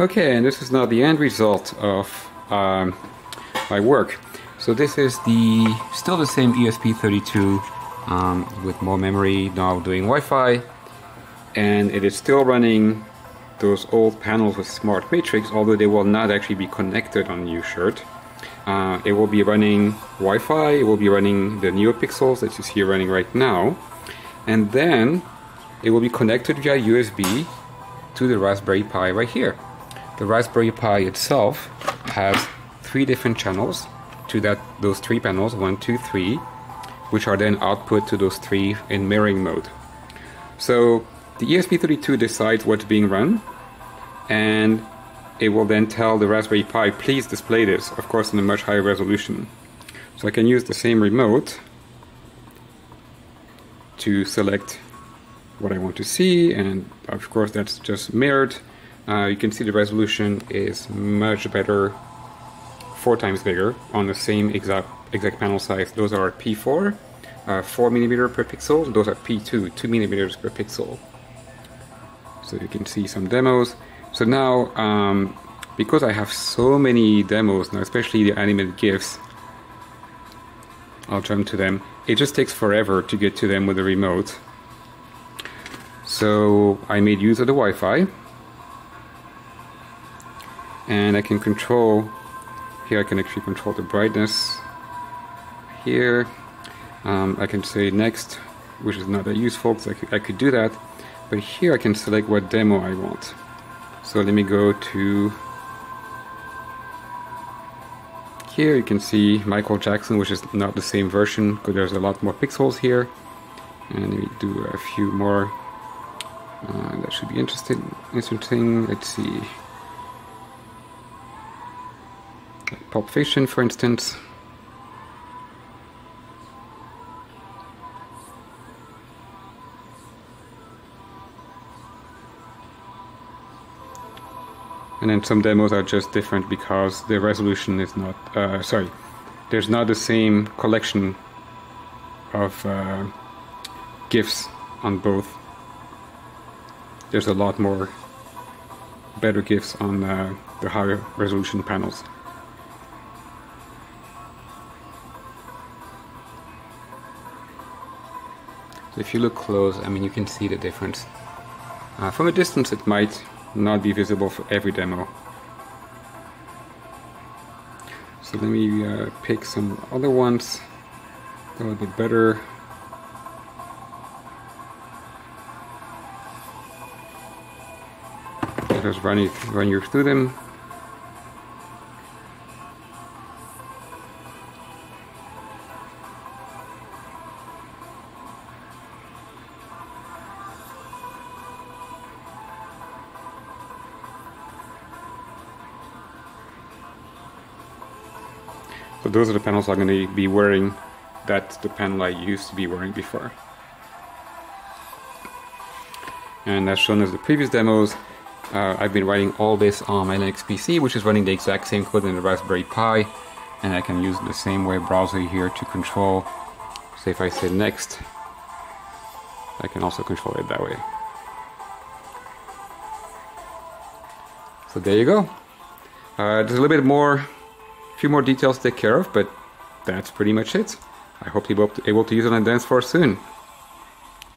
Okay, and this is now the end result of um, my work. So this is the still the same ESP32 um, with more memory now doing Wi-Fi, and it is still running those old panels with Smart Matrix, although they will not actually be connected on UShirt. Uh, it will be running Wi-Fi. It will be running the NeoPixels that you see running right now, and then it will be connected via USB to the Raspberry Pi right here. The Raspberry Pi itself has three different channels to that those three panels, one, two, three, which are then output to those three in mirroring mode. So the ESP32 decides what's being run, and it will then tell the Raspberry Pi, please display this, of course in a much higher resolution. So I can use the same remote to select what I want to see, and of course that's just mirrored uh, you can see the resolution is much better, four times bigger on the same exact exact panel size. Those are P4, uh, 4 millimeter per pixel. Those are P2, 2 millimeters per pixel. So you can see some demos. So now, um, because I have so many demos now, especially the animated GIFs, I'll jump to them. It just takes forever to get to them with the remote. So I made use of the Wi-Fi and I can control here I can actually control the brightness. Here um, I can say next which is not that useful because I could, I could do that. But here I can select what demo I want. So let me go to here you can see Michael Jackson which is not the same version because there's a lot more pixels here. And we do a few more. Uh, that should be interesting interesting. Let's see Pulp Fiction, for instance. And then some demos are just different because the resolution is not, uh, sorry, there's not the same collection of uh, GIFs on both. There's a lot more better GIFs on uh, the higher resolution panels. So if you look close, I mean, you can see the difference. Uh, from a distance, it might not be visible for every demo. So let me uh, pick some other ones a little bit better. Just run, it, run you through them. So those are the panels I'm going to be wearing. That's the panel I used to be wearing before. And as shown as the previous demos, uh, I've been writing all this on my Linux PC, which is running the exact same code in the Raspberry Pi. And I can use the same web browser here to control. So if I say next, I can also control it that way. So there you go. Uh, there's a little bit more few more details to take care of, but that's pretty much it. I hope you'll be able to use it on Dance Force soon.